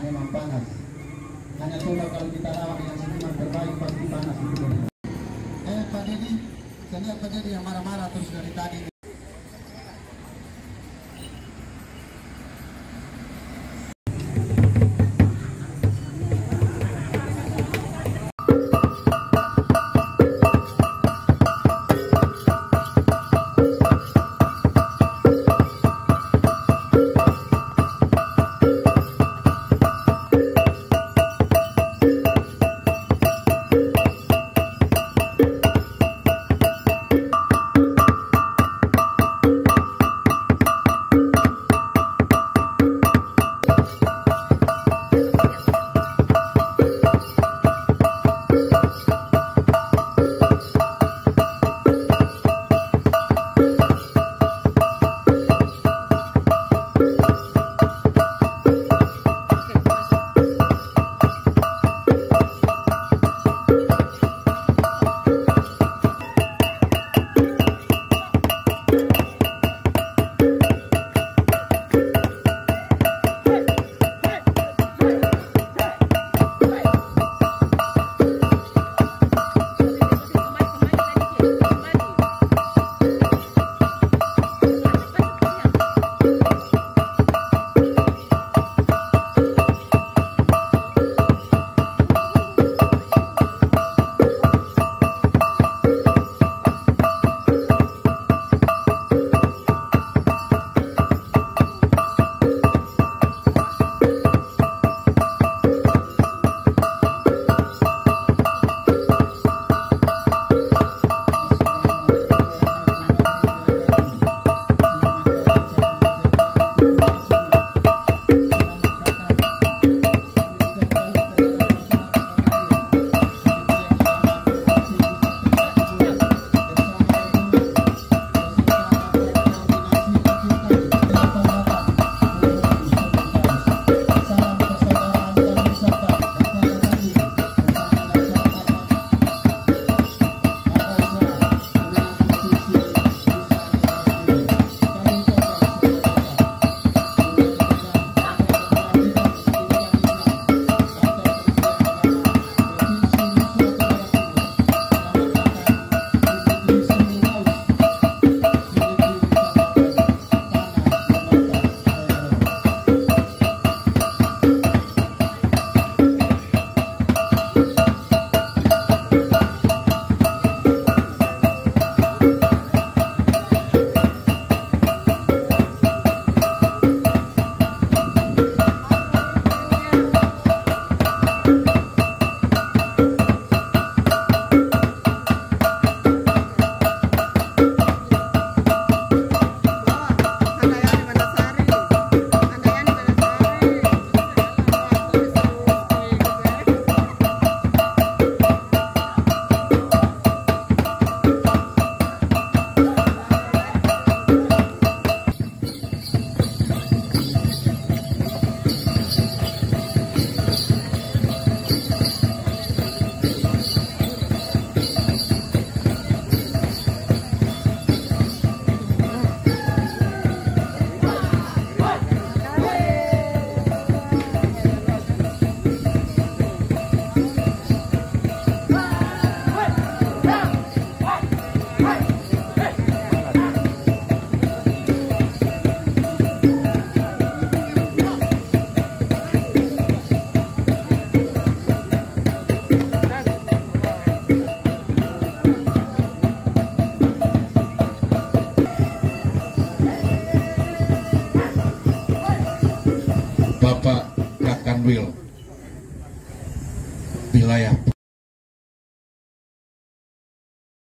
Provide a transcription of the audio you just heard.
memang panas. Hanya coba kalau kita rawat dengan senyuman terbaik pasti panas itu. Eh Pak Deddy, saya lihat Pak Deddy yang marah-marah terus dari tadi. Bapak Kakanwil. Wilayah